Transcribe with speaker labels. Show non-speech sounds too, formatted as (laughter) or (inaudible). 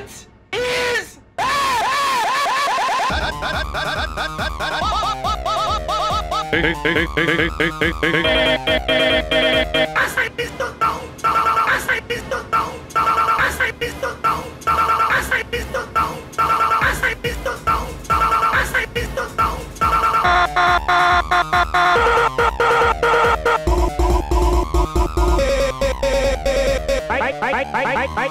Speaker 1: What is (laughs) (laughs)
Speaker 2: Bye.